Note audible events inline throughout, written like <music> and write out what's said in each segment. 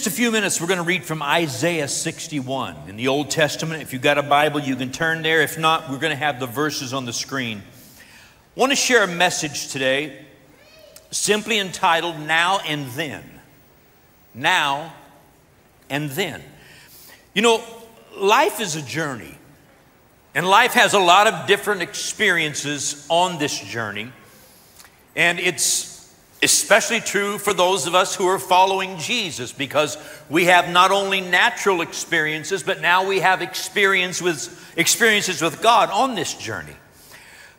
just a few minutes, we're going to read from Isaiah 61 in the Old Testament. If you've got a Bible, you can turn there. If not, we're going to have the verses on the screen. I want to share a message today simply entitled Now and Then. Now and Then. You know, life is a journey, and life has a lot of different experiences on this journey. And it's especially true for those of us who are following Jesus because we have not only natural experiences, but now we have experience with, experiences with God on this journey.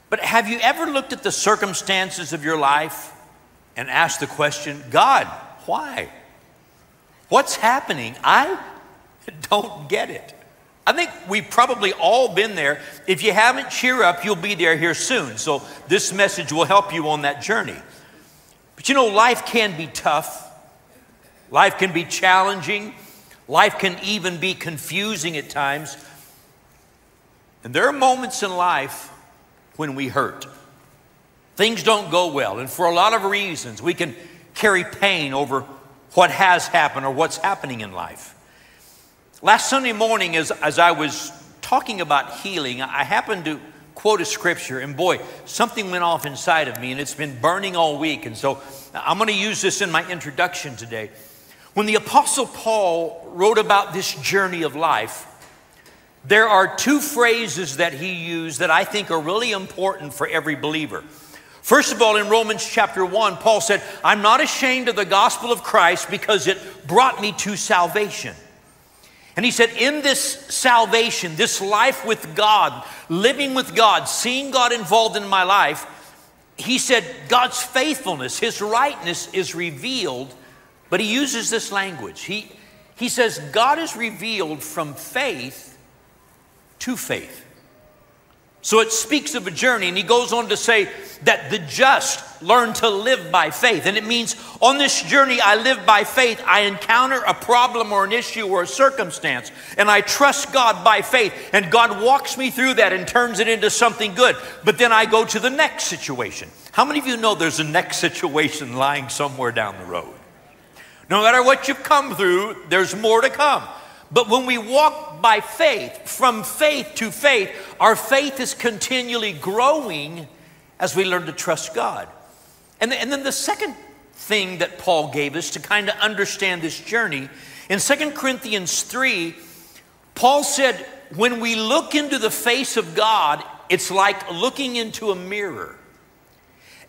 But have you ever looked at the circumstances of your life and asked the question, God, why? What's happening? I don't get it. I think we've probably all been there. If you haven't, cheer up, you'll be there here soon. So this message will help you on that journey. But you know, life can be tough, life can be challenging, life can even be confusing at times. And there are moments in life when we hurt. Things don't go well, and for a lot of reasons, we can carry pain over what has happened or what's happening in life. Last Sunday morning, as, as I was talking about healing, I happened to quote a scripture, and boy, something went off inside of me, and it's been burning all week. And so I'm going to use this in my introduction today. When the Apostle Paul wrote about this journey of life, there are two phrases that he used that I think are really important for every believer. First of all, in Romans chapter 1, Paul said, I'm not ashamed of the gospel of Christ because it brought me to salvation. And he said, In this salvation, this life with God, living with God, seeing God involved in my life, he said, God's faithfulness, his rightness is revealed, but he uses this language. He, he says, God is revealed from faith to faith. So it speaks of a journey, and he goes on to say that the just learn to live by faith. And it means on this journey, I live by faith. I encounter a problem or an issue or a circumstance, and I trust God by faith. And God walks me through that and turns it into something good. But then I go to the next situation. How many of you know there's a next situation lying somewhere down the road? No matter what you've come through, there's more to come. But when we walk by faith, from faith to faith, our faith is continually growing as we learn to trust God. And, and then the second thing that Paul gave us to kind of understand this journey, in 2 Corinthians 3, Paul said, when we look into the face of God, it's like looking into a mirror.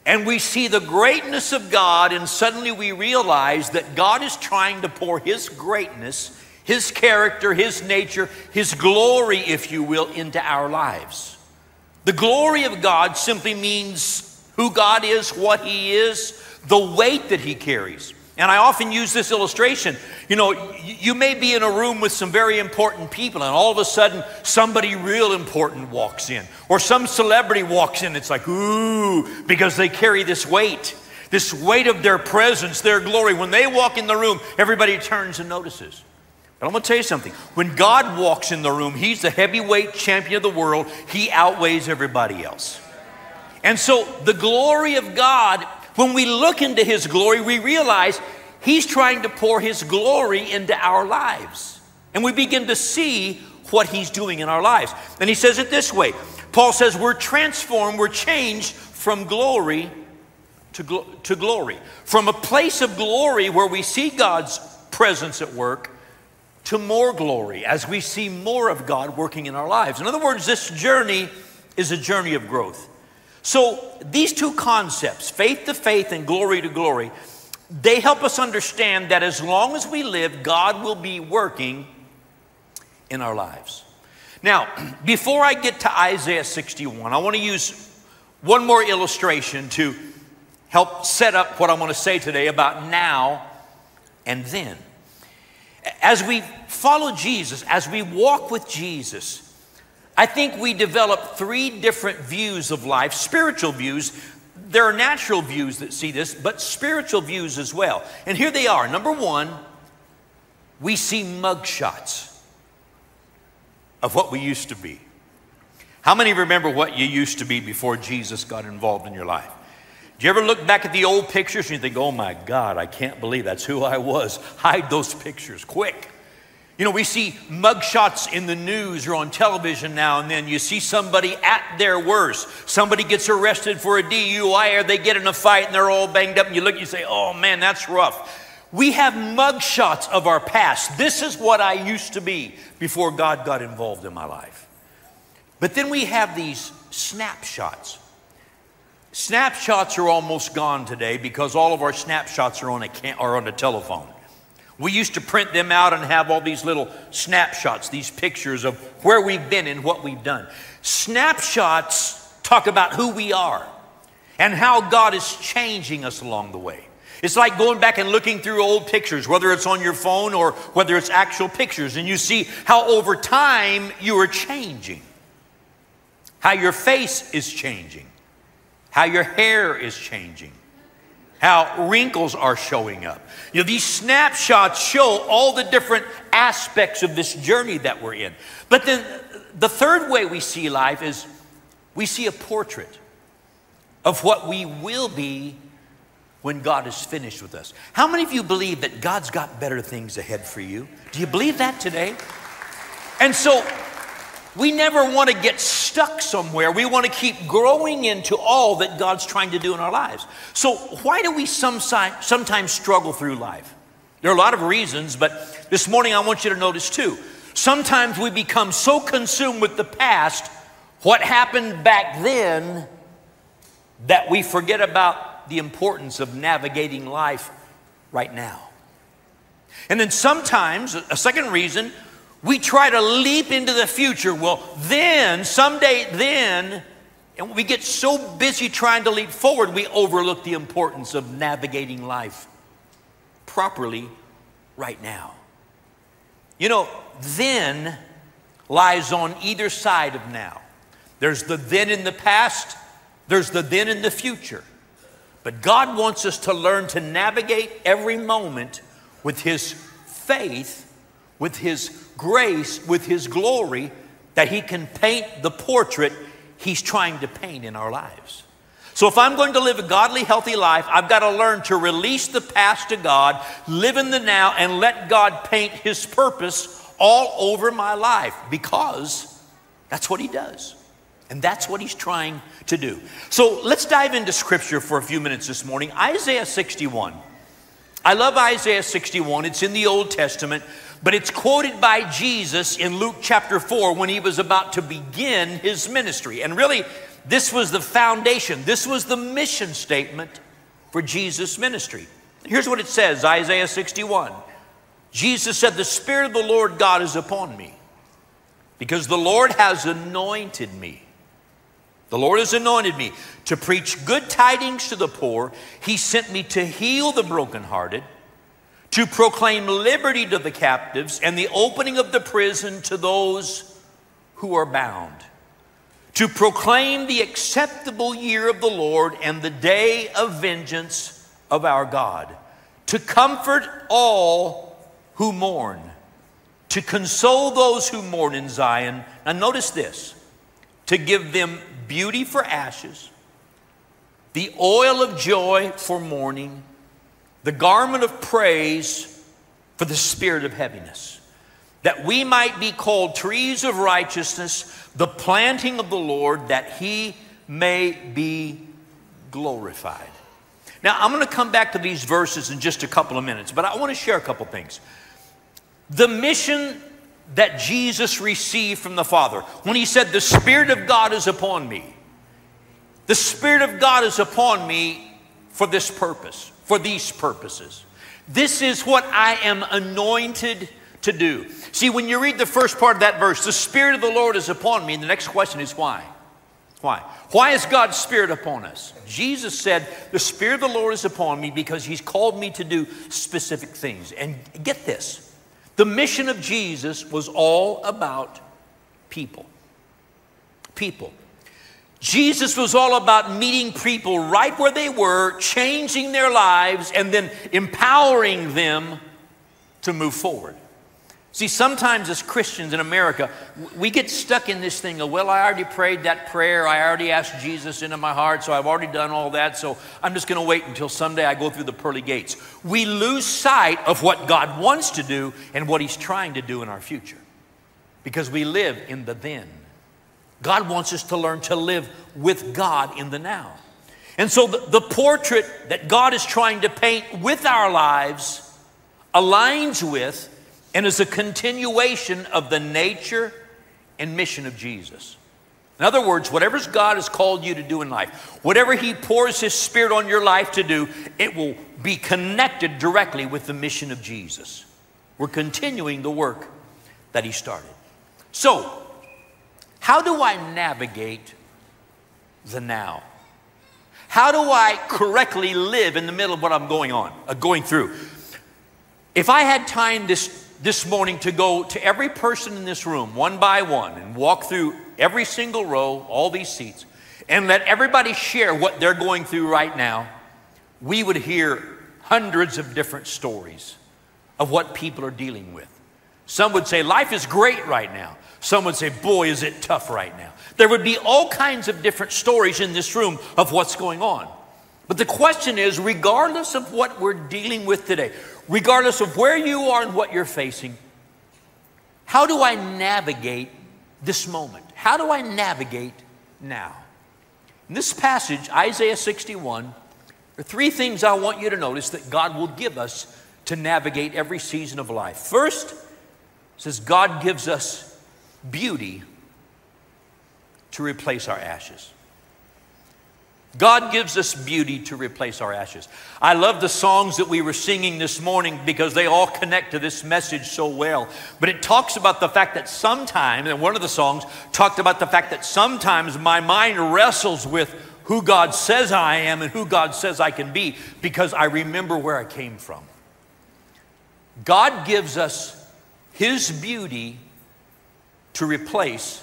And we see the greatness of God, and suddenly we realize that God is trying to pour His greatness his character, His nature, His glory, if you will, into our lives. The glory of God simply means who God is, what He is, the weight that He carries. And I often use this illustration. You know, you may be in a room with some very important people, and all of a sudden, somebody real important walks in, or some celebrity walks in. It's like, ooh, because they carry this weight, this weight of their presence, their glory. When they walk in the room, everybody turns and notices. I'm going to tell you something. When God walks in the room, He's the heavyweight champion of the world. He outweighs everybody else. And so, the glory of God, when we look into His glory, we realize He's trying to pour His glory into our lives. And we begin to see what He's doing in our lives. And He says it this way Paul says, We're transformed, we're changed from glory to, glo- to glory. From a place of glory where we see God's presence at work to more glory as we see more of God working in our lives. In other words, this journey is a journey of growth. So, these two concepts, faith to faith and glory to glory, they help us understand that as long as we live, God will be working in our lives. Now, <clears throat> before I get to Isaiah 61, I want to use one more illustration to help set up what I want to say today about now and then. As we follow Jesus, as we walk with Jesus, I think we develop three different views of life, spiritual views. There are natural views that see this, but spiritual views as well. And here they are. Number one, we see mugshots of what we used to be. How many remember what you used to be before Jesus got involved in your life? Do you ever look back at the old pictures and you think, oh my God, I can't believe that's who I was? <laughs> Hide those pictures quick. You know, we see mugshots in the news or on television now and then. You see somebody at their worst. Somebody gets arrested for a DUI or they get in a fight and they're all banged up, and you look and you say, oh man, that's rough. We have mugshots of our past. This is what I used to be before God got involved in my life. But then we have these snapshots. Snapshots are almost gone today because all of our snapshots are on a, are on a telephone. We used to print them out and have all these little snapshots, these pictures of where we've been and what we've done. Snapshots talk about who we are and how God is changing us along the way. It's like going back and looking through old pictures, whether it's on your phone or whether it's actual pictures, and you see how over time you are changing, how your face is changing, how your hair is changing, how wrinkles are showing up. You know, these snapshots show all the different aspects of this journey that we're in. But then the third way we see life is we see a portrait of what we will be when God is finished with us. How many of you believe that God's got better things ahead for you? Do you believe that today? And so we never want to get stuck somewhere. We want to keep growing into all that God's trying to do in our lives. So, why do we sometimes struggle through life? There are a lot of reasons, but this morning I want you to notice two. Sometimes we become so consumed with the past, what happened back then, that we forget about the importance of navigating life right now. And then sometimes, a second reason, we try to leap into the future. Well, then, someday, then, and we get so busy trying to leap forward, we overlook the importance of navigating life properly right now. You know, then lies on either side of now. There's the then in the past, there's the then in the future. But God wants us to learn to navigate every moment with His faith, with His grace with His glory that He can paint the portrait He's trying to paint in our lives. So, if I'm going to live a godly, healthy life, I've got to learn to release the past to God, live in the now, and let God paint His purpose all over my life because that's what He does. And that's what He's trying to do. So, let's dive into Scripture for a few minutes this morning. Isaiah 61. I love Isaiah 61, it's in the Old Testament. But it's quoted by Jesus in Luke chapter 4 when he was about to begin his ministry. And really, this was the foundation, this was the mission statement for Jesus' ministry. Here's what it says Isaiah 61. Jesus said, The Spirit of the Lord God is upon me because the Lord has anointed me. The Lord has anointed me to preach good tidings to the poor. He sent me to heal the brokenhearted to proclaim liberty to the captives and the opening of the prison to those who are bound, to proclaim the acceptable year of the Lord and the day of vengeance of our God, to comfort all who mourn, to console those who mourn in Zion. Now, notice this. To give them beauty for ashes, the oil of joy for mourning the garment of praise for the spirit of heaviness, that we might be called trees of righteousness, the planting of the Lord, that he may be glorified. Now, I'm going to come back to these verses in just a couple of minutes, but I want to share a couple things. The mission that Jesus received from the Father, when he said, The Spirit of God is upon me, the Spirit of God is upon me for this purpose for these purposes. This is what I am anointed to do. See, when you read the first part of that verse, the Spirit of the Lord is upon me, and the next question is why? Why? Why is God's Spirit upon us? Jesus said, The Spirit of the Lord is upon me because He's called me to do specific things. And get this the mission of Jesus was all about people. People. Jesus was all about meeting people right where they were, changing their lives, and then empowering them to move forward. See, sometimes as Christians in America, we get stuck in this thing of, well, I already prayed that prayer. I already asked Jesus into my heart, so I've already done all that, so I'm just going to wait until someday I go through the pearly gates. We lose sight of what God wants to do and what He's trying to do in our future because we live in the then. God wants us to learn to live with God in the now. And so the, the portrait that God is trying to paint with our lives aligns with and is a continuation of the nature and mission of Jesus. In other words, whatever God has called you to do in life, whatever He pours His Spirit on your life to do, it will be connected directly with the mission of Jesus. We're continuing the work that He started. So, how do I navigate the now? How do I correctly live in the middle of what I'm going on, uh, going through? If I had time this this morning to go to every person in this room, one by one, and walk through every single row, all these seats, and let everybody share what they're going through right now, we would hear hundreds of different stories of what people are dealing with. Some would say, Life is great right now. Some would say, Boy, is it tough right now. There would be all kinds of different stories in this room of what's going on. But the question is regardless of what we're dealing with today, regardless of where you are and what you're facing, how do I navigate this moment? How do I navigate now? In this passage, Isaiah 61, there are three things I want you to notice that God will give us to navigate every season of life. First, says God gives us beauty to replace our ashes. God gives us beauty to replace our ashes. I love the songs that we were singing this morning because they all connect to this message so well. But it talks about the fact that sometimes, and one of the songs talked about the fact that sometimes my mind wrestles with who God says I am and who God says I can be because I remember where I came from. God gives us His beauty to replace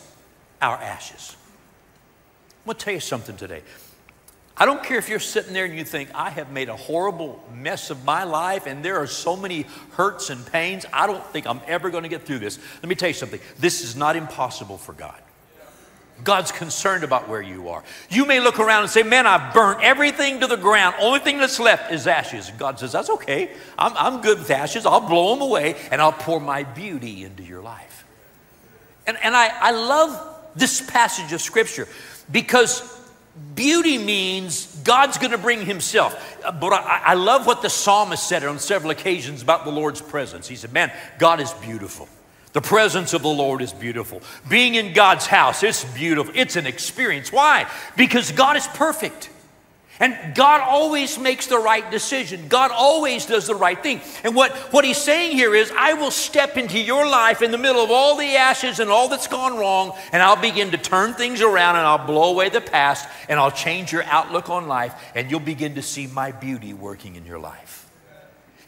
our ashes. I'm going to tell you something today. I don't care if you're sitting there and you think, I have made a horrible mess of my life and there are so many hurts and pains. I don't think I'm ever going to get through this. Let me tell you something this is not impossible for God. God's concerned about where you are. You may look around and say, Man, I've burnt everything to the ground. Only thing that's left is ashes. And God says, That's okay. I'm, I'm good with ashes. I'll blow them away and I'll pour my beauty into your life. And, and I, I love this passage of Scripture because Beauty means God's going to bring Himself. Uh, but I, I, love what the psalmist said on several occasions about the Lord's presence. He said, Man, God is beautiful. The presence of the Lord is beautiful. Being in God's house, it's beautiful. It's an experience. Why? Because God is perfect. And God always makes the right decision. God always does the right thing. And what, what he's saying here is, I will step into your life in the middle of all the ashes and all that's gone wrong, and I'll begin to turn things around and I'll blow away the past and I'll change your outlook on life, and you'll begin to see my beauty working in your life.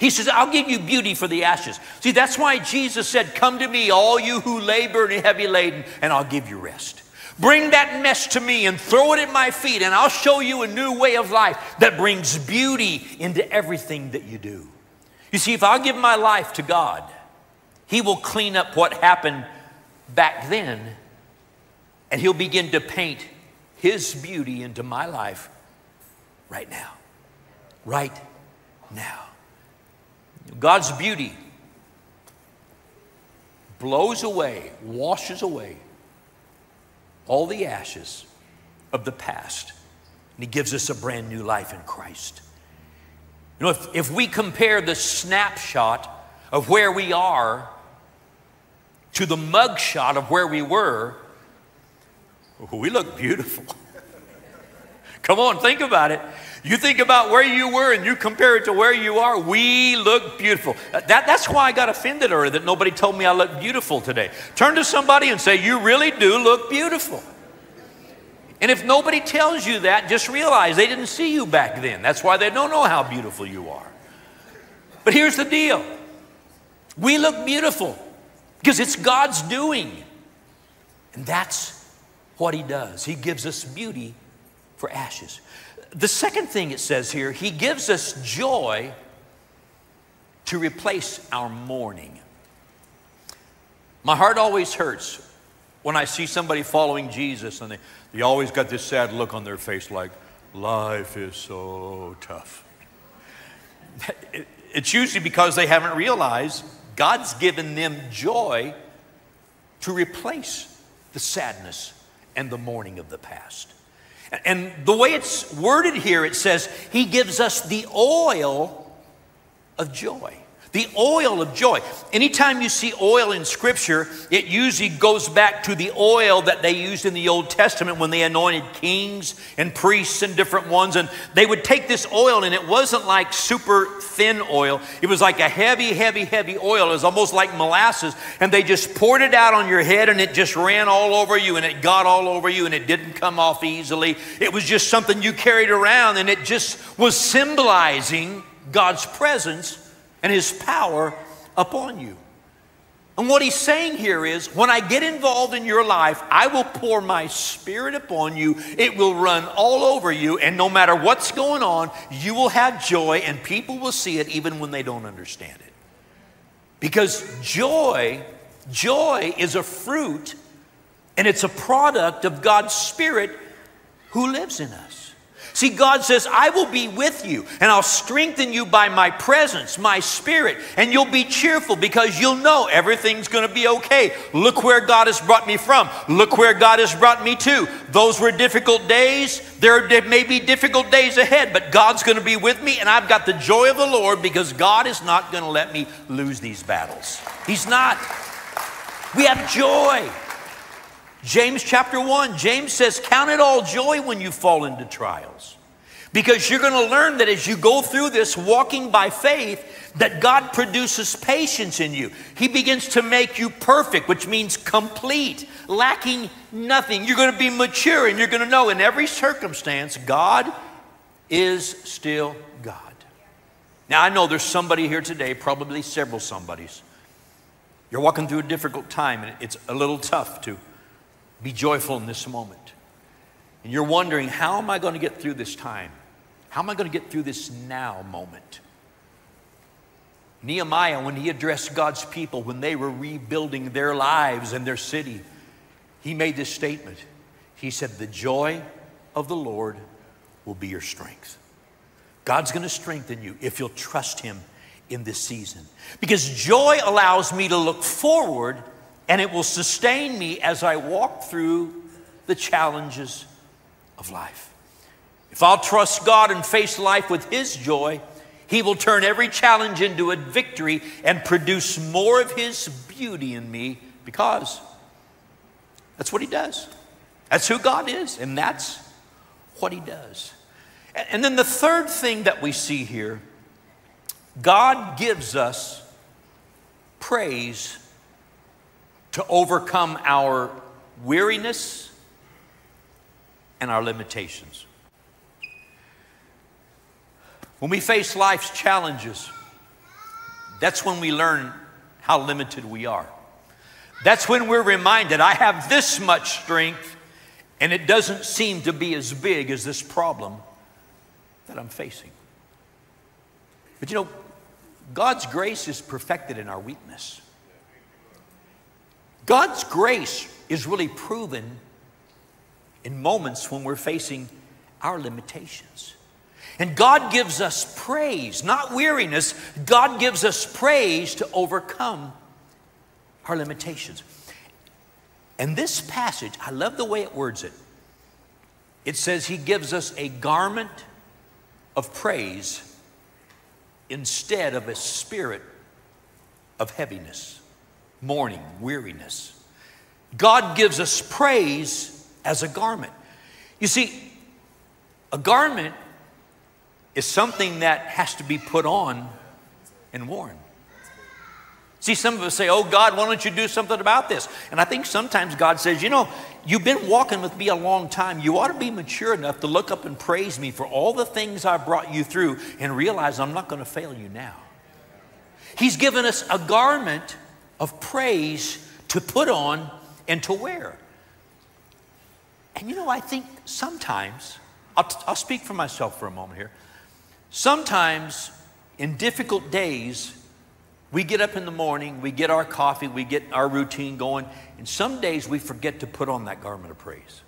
He says, I'll give you beauty for the ashes. See, that's why Jesus said, Come to me, all you who labor and are heavy laden, and I'll give you rest. Bring that mess to me and throw it at my feet, and I'll show you a new way of life that brings beauty into everything that you do. You see, if I'll give my life to God, He will clean up what happened back then, and He'll begin to paint His beauty into my life right now. Right now. God's beauty blows away, washes away all the ashes of the past. And He gives us a brand new life in Christ. You know, if, if we compare the snapshot of where we are to the mugshot of where we were, we look beautiful. <laughs> Come on, think about it. You think about where you were and you compare it to where you are, we look beautiful. That, that's why I got offended earlier that nobody told me I look beautiful today. Turn to somebody and say, You really do look beautiful. And if nobody tells you that, just realize they didn't see you back then. That's why they don't know how beautiful you are. But here's the deal we look beautiful because it's God's doing. And that's what He does. He gives us beauty for ashes. The second thing it says here, he gives us joy to replace our mourning. My heart always hurts when I see somebody following Jesus and they, they always got this sad look on their face like, life is so tough. <laughs> It's usually because they haven't realized God's given them joy to replace the sadness and the mourning of the past. And the way it's worded here, it says, He gives us the oil of joy. The oil of joy. Anytime you see oil in Scripture, it usually goes back to the oil that they used in the Old Testament when they anointed kings and priests and different ones. And they would take this oil, and it wasn't like super thin oil. It was like a heavy, heavy, heavy oil. It was almost like molasses. And they just poured it out on your head, and it just ran all over you, and it got all over you, and it didn't come off easily. It was just something you carried around, and it just was symbolizing God's presence and his power upon you. And what he's saying here is when I get involved in your life, I will pour my spirit upon you. It will run all over you. And no matter what's going on, you will have joy, and people will see it even when they don't understand it. Because joy, joy is a fruit and it's a product of God's Spirit who lives in us. See, God says, I will be with you and I'll strengthen you by my presence, my spirit, and you'll be cheerful because you'll know everything's going to be okay. Look where God has brought me from. Look where God has brought me to. Those were difficult days. There may be difficult days ahead, but God's going to be with me and I've got the joy of the Lord because God is not going to let me lose these battles. He's not. We have joy. James chapter 1, James says, Count it all joy when you fall into trials. Because you're going to learn that as you go through this walking by faith, that God produces patience in you. He begins to make you perfect, which means complete, lacking nothing. You're going to be mature and you're going to know in every circumstance, God is still God. Now, I know there's somebody here today, probably several somebodies. You're walking through a difficult time and it's a little tough to be joyful in this moment. And you're wondering, how am I going to get through this time? How am I going to get through this now moment? Nehemiah, when he addressed God's people when they were rebuilding their lives and their city, he made this statement. He said, The joy of the Lord will be your strength. God's going to strengthen you if you'll trust Him in this season. Because joy allows me to look forward and it will sustain me as I walk through the challenges of life. If I'll trust God and face life with His joy, He will turn every challenge into a victory and produce more of His beauty in me because that's what He does. That's who God is, and that's what He does. And then the third thing that we see here God gives us praise to overcome our weariness and our limitations. When we face life's challenges, that's when we learn how limited we are. That's when we're reminded I have this much strength and it doesn't seem to be as big as this problem that I'm facing. But you know, God's grace is perfected in our weakness. God's grace is really proven in moments when we're facing our limitations. And God gives us praise, not weariness. God gives us praise to overcome our limitations. And this passage, I love the way it words it. It says He gives us a garment of praise instead of a spirit of heaviness mourning, weariness. God gives us praise as a garment. You see, a garment is something that has to be put on and worn. See, some of us say, Oh, God, why don't you do something about this? And I think sometimes God says, You know, you've been walking with me a long time. You ought to be mature enough to look up and praise me for all the things I've brought you through and realize I'm not going to fail you now. He's given us a garment of praise to put on and to wear. And you know, I think sometimes, I'll, I'll speak for myself for a moment here. Sometimes in difficult days, We get up in the morning, we get our coffee, we get our routine going, and some days we forget to put on that garment of praise.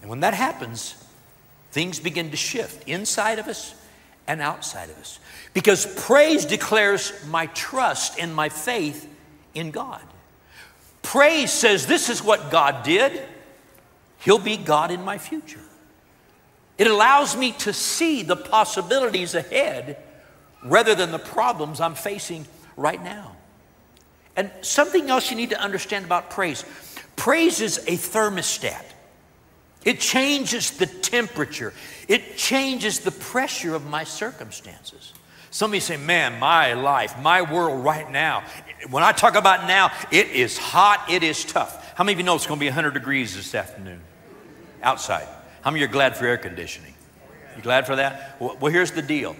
And when that happens, things begin to shift inside of us and outside of us. Because praise declares my trust and my faith in God. Praise says, This is what God did, He'll be God in my future. It allows me to see the possibilities ahead rather than the problems I'm facing right now. And something else you need to understand about praise praise is a thermostat. It changes the temperature. It changes the pressure of my circumstances. Some of you say, man, my life, my world right now, when I talk about now, it is hot, it is tough. How many of you know it's going to be 100 degrees this afternoon outside? How many of you are glad for air conditioning? You glad for that? Well, here's the deal.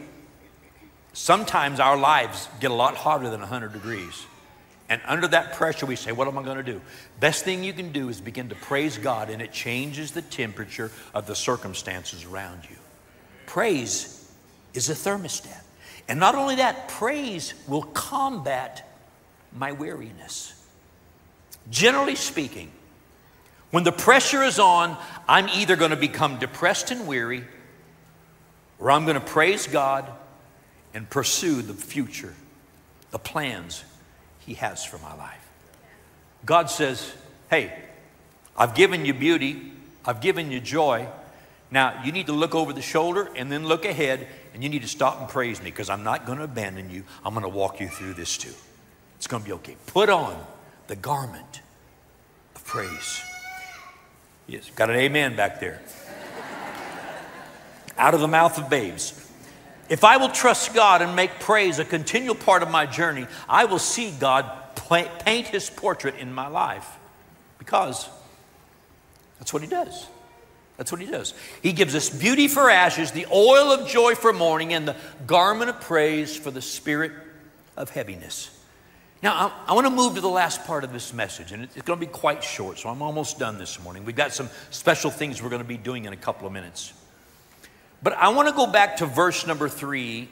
Sometimes our lives get a lot hotter than 100 degrees. And under that pressure, we say, What am I going to do? Best thing you can do is begin to praise God, and it changes the temperature of the circumstances around you. Praise is a thermostat. And not only that, praise will combat my weariness. Generally speaking, when the pressure is on, I'm either going to become depressed and weary, or I'm going to praise God and pursue the future, the plans he has for my life. God says, Hey, I've given you beauty, I've given you joy. Now you need to look over the shoulder and then look ahead, and you need to stop and praise me because I'm not going to abandon you. I'm going to walk you through this too. It's going to be okay. Put on the garment of praise. Yes, got an amen back there. <laughs> Out of the mouth of babes. If I will trust God and make praise a continual part of my journey, I will see God paint his portrait in my life because that's what he does. That's what he does. He gives us beauty for ashes, the oil of joy for mourning, and the garment of praise for the spirit of heaviness. Now, I, I want to move to the last part of this message, and it's going to be quite short, so I'm almost done this morning. We've got some special things we're going to be doing in a couple of minutes. But I want to go back to verse number three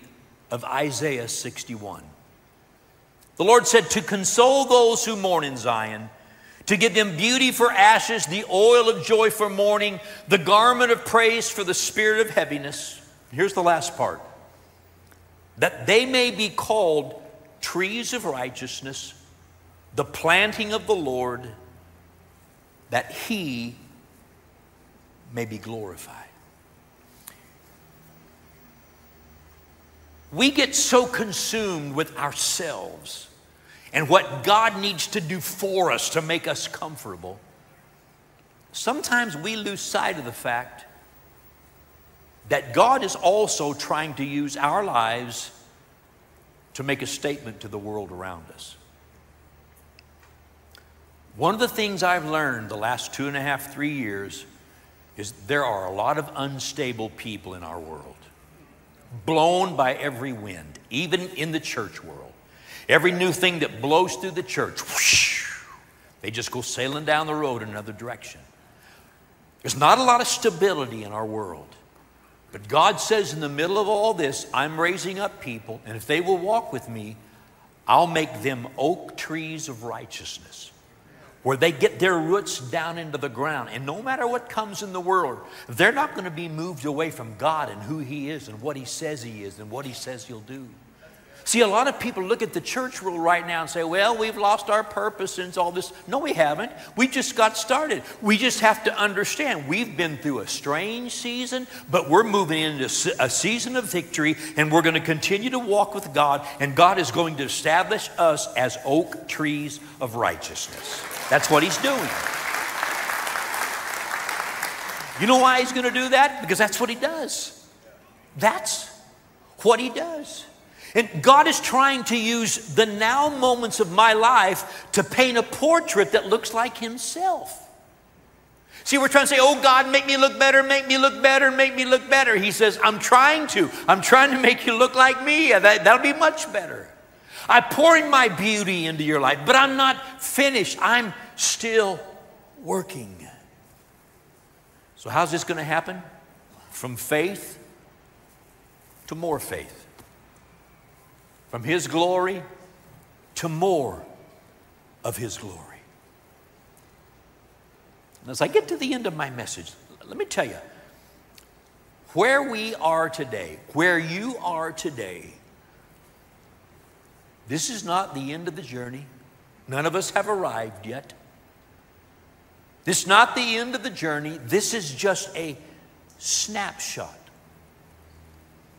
of Isaiah 61. The Lord said, To console those who mourn in Zion, to give them beauty for ashes, the oil of joy for mourning, the garment of praise for the spirit of heaviness. Here's the last part that they may be called trees of righteousness, the planting of the Lord, that he may be glorified. We get so consumed with ourselves and what God needs to do for us to make us comfortable. Sometimes we lose sight of the fact that God is also trying to use our lives to make a statement to the world around us. One of the things I've learned the last two and a half, three years is there are a lot of unstable people in our world blown by every wind, even in the church world. Every new thing that blows through the church, whoosh, they just go sailing down the road in another direction. There's not a lot of stability in our world. But God says, in the middle of all this, I'm raising up people, and if they will walk with me, I'll make them oak trees of righteousness where they get their roots down into the ground. And no matter what comes in the world, they're not going to be moved away from God and who He is and what He says He is and what He says He'll do. See, a lot of people look at the church world right now and say, well, we've lost our purpose since all this. No, we haven't. We just got started. We just have to understand we've been through a strange season, but we're moving into a season of victory, and we're going to continue to walk with God, and God is going to establish us as oak trees of righteousness. That's what He's doing. You know why He's going to do that? Because that's what He does. That's what He does. And God is trying to use the now moments of my life to paint a portrait that looks like Himself. See, we're trying to say, oh, God, make me look better, make me look better, make me look better. He says, I'm trying to. I'm trying to make you look like me. That, that'll be much better. I'm pouring my beauty into your life, but I'm not finished. I'm still working. So, how's this going to happen? From faith to more faith. from His glory to more of His glory. And as I get to the end of my message, let me tell you where we are today, where you are today, this is not the end of the journey. None of us have arrived yet. This is not the end of the journey. This is just a snapshot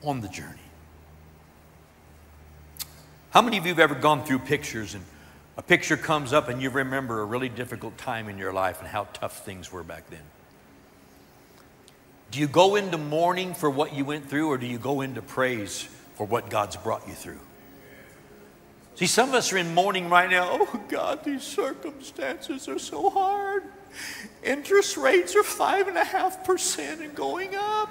on the journey. How many of you have ever gone through pictures and a picture comes up and you remember a really difficult time in your life and how tough things were back then? Do you go into mourning for what you went through or do you go into praise for what God's brought you through? See, some of us are in mourning right now. Oh, God, these circumstances are so hard. Interest rates are 5.5% and going up.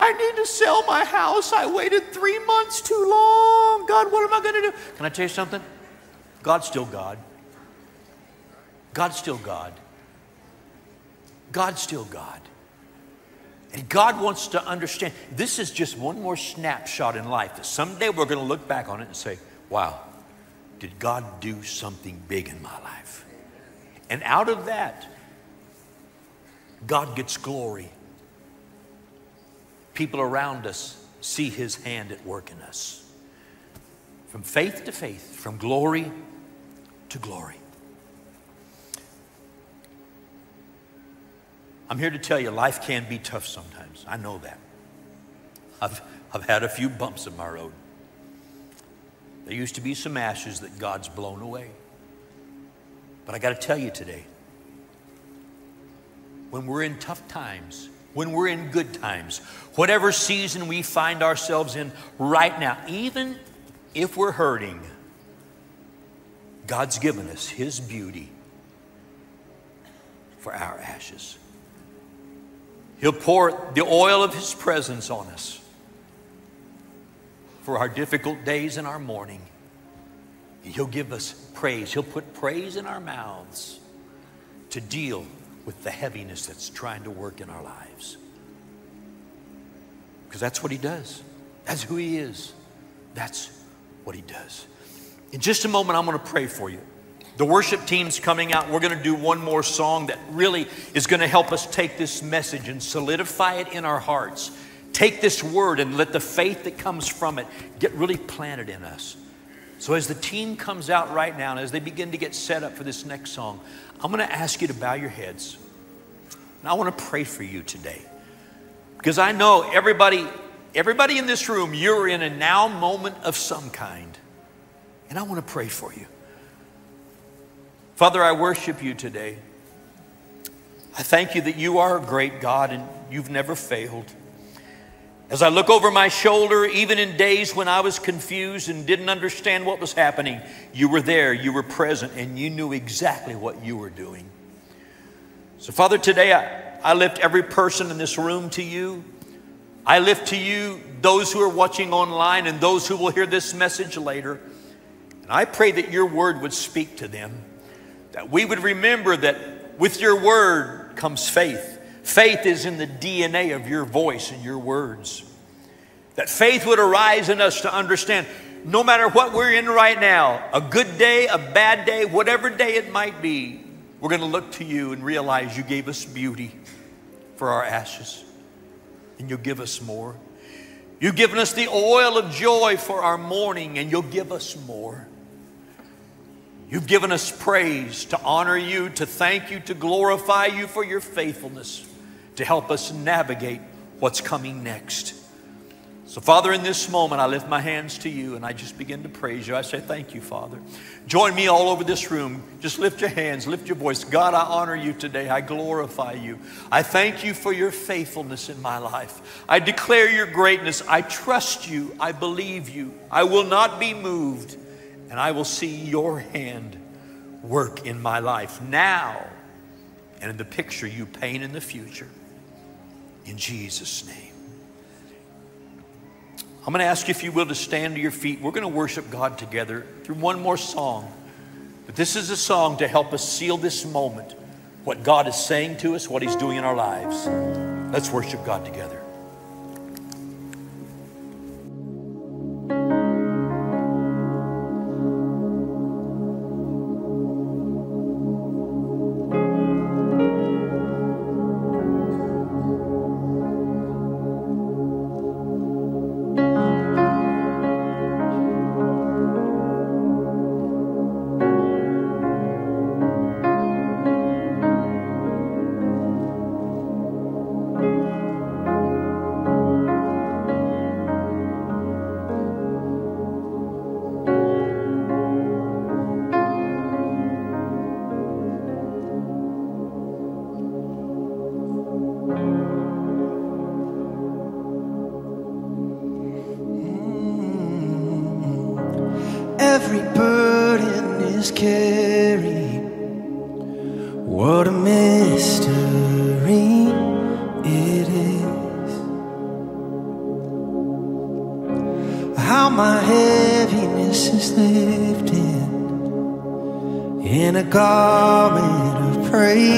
I need to sell my house. I waited three months too long. God, what am I going to do? Can I tell you something? God's still God. God's still God. God's still God. And God wants to understand this is just one more snapshot in life that someday we're going to look back on it and say, wow, did God do something big in my life? And out of that, God gets glory. People around us see his hand at work in us. From faith to faith, from glory to glory. I'm here to tell you life can be tough sometimes. I know that. I've, I've had a few bumps in my road. There used to be some ashes that God's blown away. But I got to tell you today, when we're in tough times, when we're in good times, whatever season we find ourselves in right now, even if we're hurting, God's given us His beauty for our ashes. He'll pour the oil of His presence on us for our difficult days and our mourning. He'll give us praise. He'll put praise in our mouths to deal with the heaviness that's trying to work in our lives. Because that's what He does. That's who He is. That's what He does. In just a moment, I'm going to pray for you. The worship team's coming out. We're going to do one more song that really is going to help us take this message and solidify it in our hearts take this word and let the faith that comes from it get really planted in us. So, as the team comes out right now and as they begin to get set up for this next song, I'm going to ask you to bow your heads. And I want to pray for you today. Because I know everybody, everybody in this room, you're in a now moment of some kind. And I want to pray for you. Father, I worship you today. I thank you that you are a great God and you've never failed. As I look over my shoulder, even in days when I was confused and didn't understand what was happening, you were there, you were present, and you knew exactly what you were doing. So, Father, today I, I lift every person in this room to you. I lift to you those who are watching online and those who will hear this message later. And I pray that your word would speak to them, that we would remember that with your word comes faith Faith is in the DNA of your voice and your words. That faith would arise in us to understand no matter what we're in right now, a good day, a bad day, whatever day it might be, we're going to look to you and realize you gave us beauty for our ashes, and you'll give us more. You've given us the oil of joy for our mourning, and you'll give us more. You've given us praise to honor you, to thank you, to glorify you for your faithfulness to help us navigate what's coming next. So, Father, in this moment, I lift my hands to you and I just begin to praise you. I say, Thank you, Father. Join me all over this room. Just lift your hands, lift your voice. God, I honor you today. I glorify you. I thank you for your faithfulness in my life. I declare your greatness. I trust you. I believe you. I will not be moved, and I will see your hand work in my life now and in the picture you paint in the future in Jesus' name. I'm going to ask you, if you will, to stand to your feet. We're going to worship God together through one more song. But this is a song to help us seal this moment, what God is saying to us, what He's doing in our lives. Let's worship God together.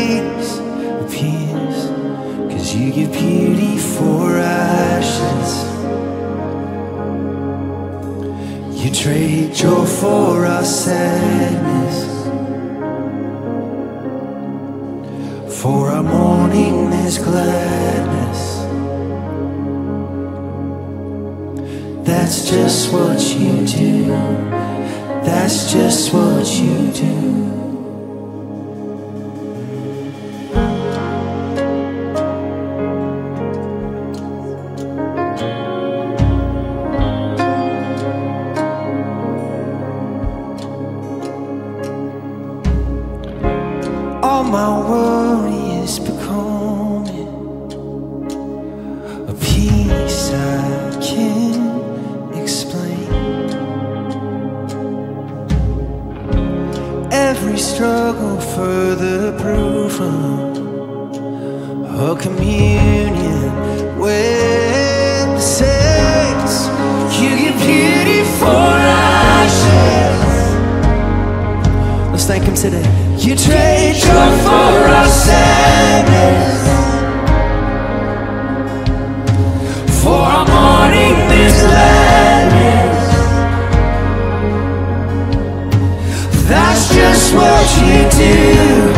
face appears. Cause you give beauty for ashes. You trade joy for our sadness. For our mourning there's gladness. That's just what you do. That's just what you do. That's just what you do.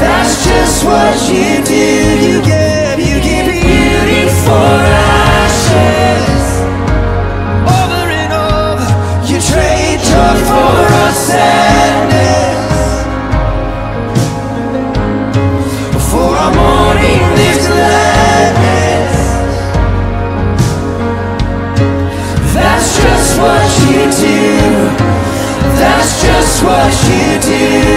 That's just what you do. You you do.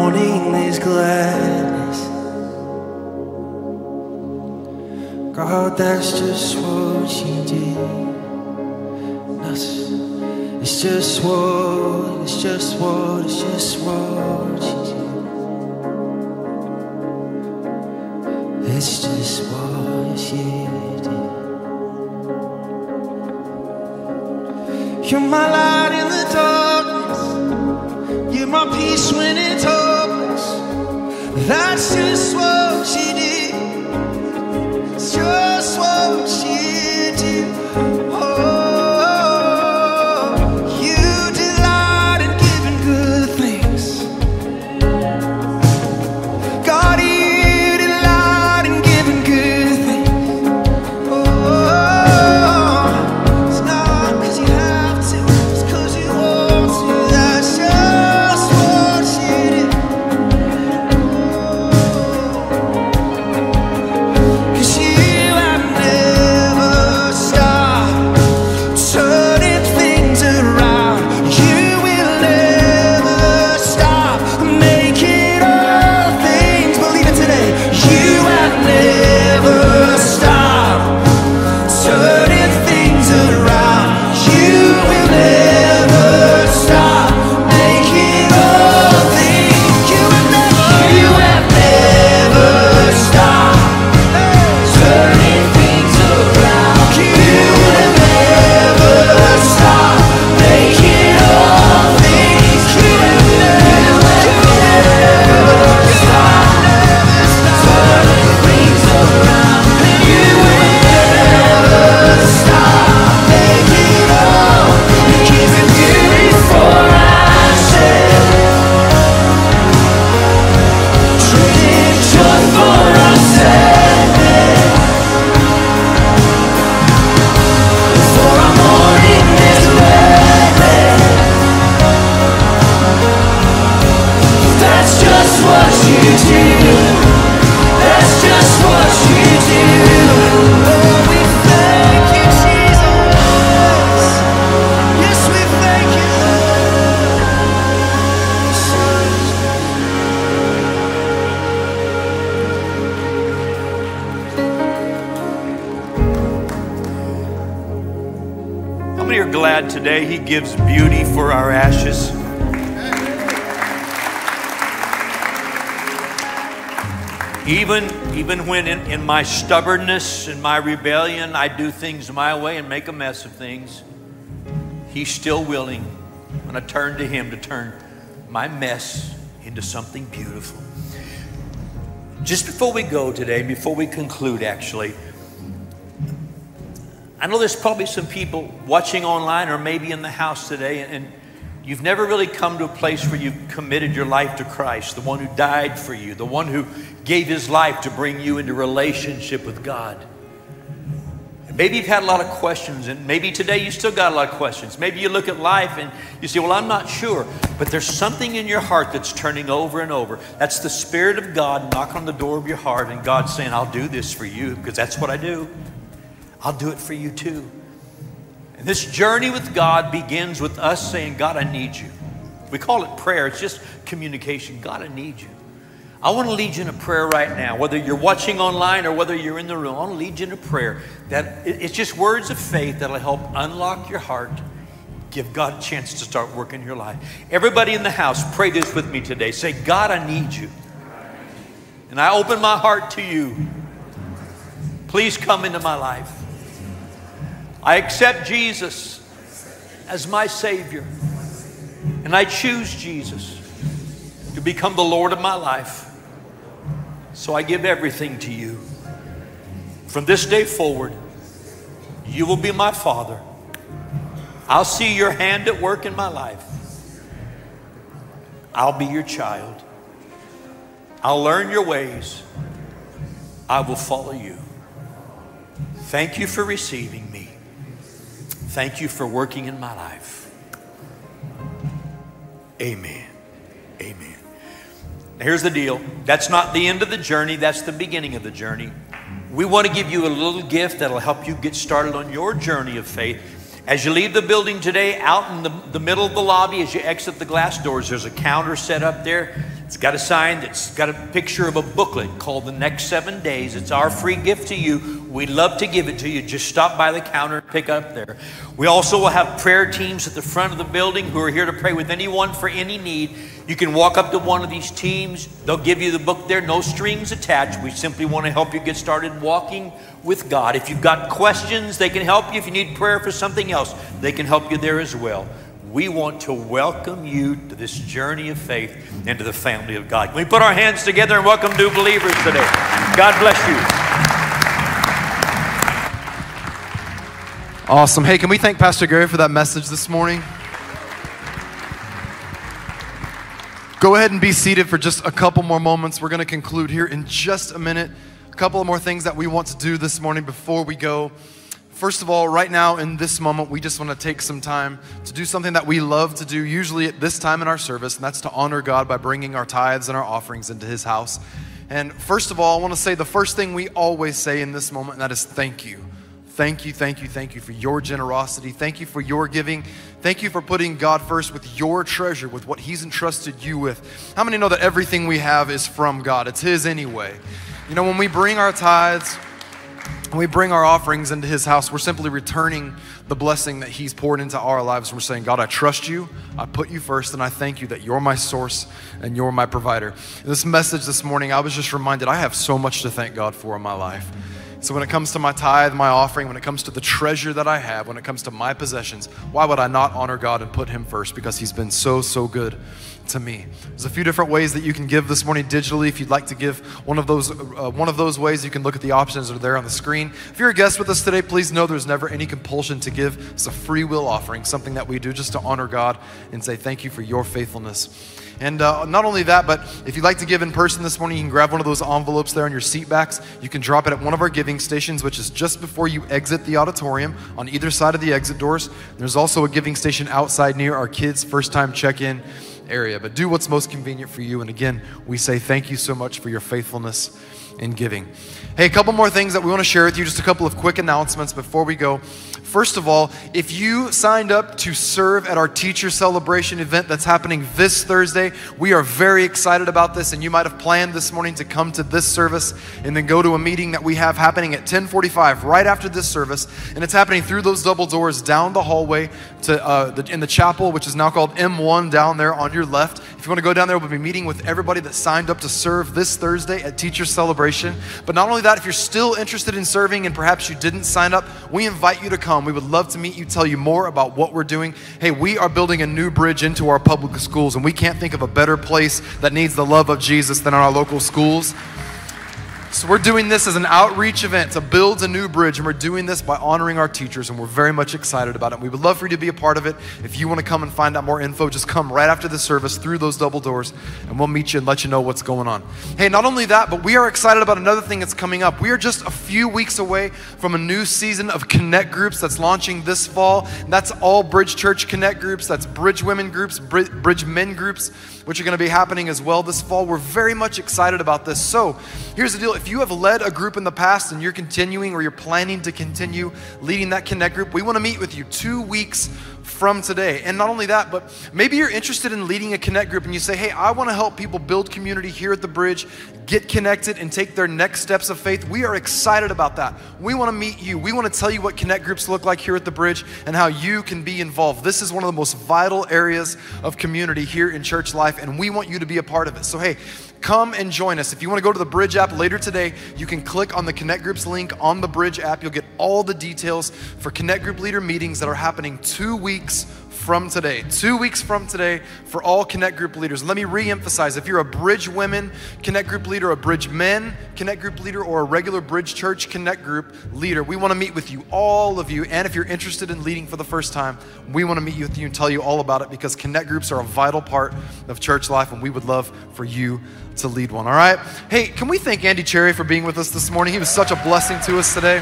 morning is gladness. God, that's just what you did. That's, it's just what, it's just what, it's just what you did. It's just what you did. You're my light in the darkness. You're my peace when in, my stubbornness and my rebellion, I do things my way and make a mess of things, He's still willing when I turn to Him to turn my mess into something beautiful. Just before we go today, before we conclude, actually, I know there's probably some people watching online or maybe in the house today, and you've never really come to a place where you've committed your life to Christ, the one who died for you, the one who gave his life to bring you into relationship with God. Maybe you've had a lot of questions, and maybe today you still got a lot of questions. Maybe you look at life and you say, Well, I'm not sure. But there's something in your heart that's turning over and over. That's the Spirit of God knocking on the door of your heart, and God's saying, I'll do this for you because that's what I do. I'll do it for you too. And this journey with God begins with us saying, God, I need you. We call it prayer, it's just communication. God, I need you. I want to lead you in a prayer right now, whether you're watching online or whether you're in the room. I want to lead you in a prayer that it's just words of faith that'll help unlock your heart, give God a chance to start working your life. Everybody in the house, pray this with me today. Say, God, I need you. And I open my heart to you. Please come into my life. I accept Jesus as my Savior. And I choose Jesus to become the Lord of my life. So I give everything to you. From this day forward, you will be my Father. I'll see your hand at work in my life. I'll be your child. I'll learn your ways. I will follow you. Thank you for receiving me. Thank you for working in my life. Amen. Amen. Now, here's the deal that's not the end of the journey, that's the beginning of the journey. We want to give you a little gift that'll help you get started on your journey of faith. As you leave the building today, out in the, the middle of the lobby, as you exit the glass doors, there's a counter set up there. It's got a sign that's got a picture of a booklet called The Next Seven Days. It's our free gift to you. We'd love to give it to you. Just stop by the counter and pick up there. We also will have prayer teams at the front of the building who are here to pray with anyone for any need. You can walk up to one of these teams. They'll give you the book there, no strings attached. We simply want to help you get started walking with God. If you've got questions, they can help you. If you need prayer for something else, they can help you there as well. We want to welcome you to this journey of faith and to the family of God. Can we put our hands together and welcome new believers today? God bless you. Awesome. Hey, can we thank Pastor Gary for that message this morning? Go ahead and be seated for just a couple more moments. We're going to conclude here in just a minute. A couple of more things that we want to do this morning before we go. First of all, right now in this moment, we just want to take some time to do something that we love to do, usually at this time in our service, and that's to honor God by bringing our tithes and our offerings into His house. And first of all, I want to say the first thing we always say in this moment, and that is thank you. Thank you, thank you, thank you for your generosity. Thank you for your giving. Thank you for putting God first with your treasure, with what He's entrusted you with. How many know that everything we have is from God? It's His anyway. You know, when we bring our tithes, when we bring our offerings into His house, we're simply returning the blessing that He's poured into our lives. We're saying, God, I trust you. I put you first, and I thank you that you're my source and you're my provider. In this message this morning, I was just reminded I have so much to thank God for in my life. So, when it comes to my tithe, my offering, when it comes to the treasure that I have, when it comes to my possessions, why would I not honor God and put Him first? Because He's been so, so good to me. There's a few different ways that you can give this morning digitally. If you'd like to give one of those, uh, one of those ways, you can look at the options that are there on the screen. If you're a guest with us today, please know there's never any compulsion to give. It's a free will offering, something that we do just to honor God and say thank you for your faithfulness. And uh, not only that, but if you'd like to give in person this morning, you can grab one of those envelopes there on your seat backs. You can drop it at one of our giving stations, which is just before you exit the auditorium on either side of the exit doors. There's also a giving station outside near our kids' first time check in area. But do what's most convenient for you. And again, we say thank you so much for your faithfulness in giving. Hey, a couple more things that we want to share with you, just a couple of quick announcements before we go. First of all, if you signed up to serve at our teacher celebration event that's happening this Thursday, we are very excited about this and you might have planned this morning to come to this service and then go to a meeting that we have happening at 1045 right after this service and it's happening through those double doors down the hallway to uh, the, in the chapel which is now called M1 down there on your left. If you want to go down there, we'll be meeting with everybody that signed up to serve this Thursday at teacher celebration. But not only that, if you're still interested in serving and perhaps you didn't sign up, we invite you to come we would love to meet you, tell you more about what we're doing. Hey, we are building a new bridge into our public schools, and we can't think of a better place that needs the love of Jesus than our local schools. So, we're doing this as an outreach event to build a new bridge, and we're doing this by honoring our teachers, and we're very much excited about it. We would love for you to be a part of it. If you want to come and find out more info, just come right after the service through those double doors, and we'll meet you and let you know what's going on. Hey, not only that, but we are excited about another thing that's coming up. We are just a few weeks away from a new season of Connect groups that's launching this fall. That's all Bridge Church Connect groups, that's Bridge Women groups, Bridge Men groups which are going to be happening as well this fall. We're very much excited about this. So, here's the deal if you have led a group in the past and you're continuing or you're planning to continue leading that Connect group, we want to meet with you two weeks from today. And not only that, but maybe you're interested in leading a Connect group and you say, hey, I want to help people build community here at the bridge, get connected, and take their next steps of faith. We are excited about that. We want to meet you. We want to tell you what Connect groups look like here at the bridge and how you can be involved. This is one of the most vital areas of community here in church life, and we want you to be a part of it. So, hey, come and join us. If you want to go to the Bridge app later today, you can click on the Connect Groups link on the Bridge app. You'll get all the details for Connect Group leader meetings that are happening two weeks from today, two weeks from today, for all Connect Group leaders. Let me re emphasize if you're a Bridge Women Connect Group leader, a Bridge Men Connect Group leader, or a regular Bridge Church Connect Group leader, we want to meet with you, all of you. And if you're interested in leading for the first time, we want to meet you with you and tell you all about it because Connect Groups are a vital part of church life, and we would love for you to lead one. All right? Hey, can we thank Andy Cherry for being with us this morning? He was such a blessing to us today.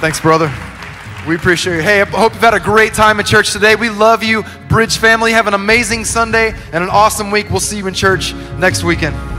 Thanks, brother. We appreciate you. Hey, I hope you've had a great time at church today. We love you. Bridge family, have an amazing Sunday and an awesome week. We'll see you in church next weekend.